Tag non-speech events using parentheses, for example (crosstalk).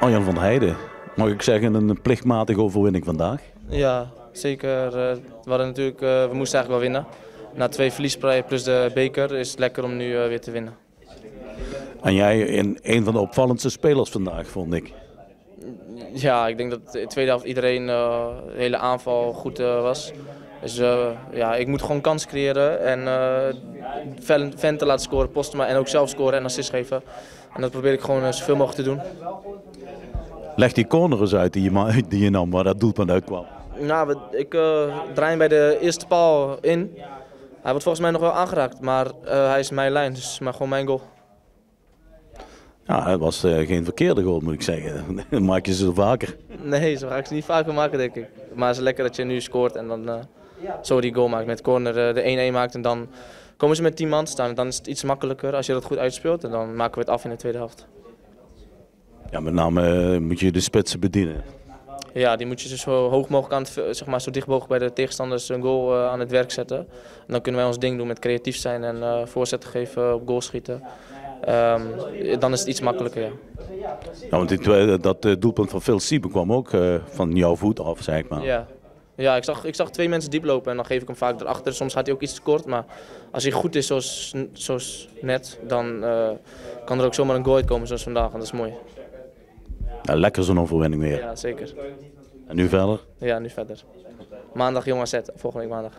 Arjan van Heijden, mag ik zeggen een plichtmatige overwinning vandaag? Ja, zeker. Eh, We, hadden natuurlijk, eh, we moesten eigenlijk wel winnen. Na twee verliespartijen plus de beker is het lekker om nu eh, weer te winnen. En jij in een van de opvallendste spelers vandaag, vond ik. Ja, ik denk dat in de tweede helft iedereen eh, de hele aanval goed eh, was. Dus eh, ja, ik moet gewoon kans creëren en eh Ven- Vente laten scoren, Postema en ook zelf scoren en assist geven. En dat probeer ik gewoon zoveel mogelijk te doen. Leg die corner eens uit die je, (laughs) die je nam, waar dat doelpunt uitkwam. Nou, we- ik draai hem bij de eerste paal in. Hij wordt volgens mij nog wel aangeraakt, maar hij is mijn lijn, dus maar gewoon mijn goal. Ja, het was eh, geen verkeerde goal, moet ik zeggen. Dan (laughs) maak je ze vaker. Nee, zo ga ik ze niet vaker maken, denk ik. Maar het is lekker dat je nu scoort en dan eh, zo die goal maakt. Met corner eh, de 1-1 maakt en dan komen ze met 10 man te staan. Dan is het iets makkelijker als je dat goed uitspeelt en dan maken we het af in de tweede helft. Ja, met name moet je de spitsen bedienen. Ja, die moet je dus zo hoog mogelijk aan het, zeg maar, zo dicht mogelijk bij de tegenstanders een goal aan het werk zetten. En dan kunnen wij ons ding doen met creatief zijn en voorzetten geven, op goal schieten. Ehm, dan is het iets makkelijker, ja. Ja, want die twee- dat eh, doelpunt van Phil Siebe kwam ook eh, van jouw voet af, zeg maar. Ja, ja ik, zag, ik zag twee mensen diep lopen en dan geef ik hem vaak erachter. Soms gaat hij ook iets te kort, maar als hij goed is zoals, zoals net, dan eh, kan er ook zomaar een goal uitkomen zoals vandaag. En dat is mooi. Ja, lekker zo'n overwinning weer. Ja, zeker. En nu verder? Ja, nu verder. Maandag Jong AZ, volgende week maandag.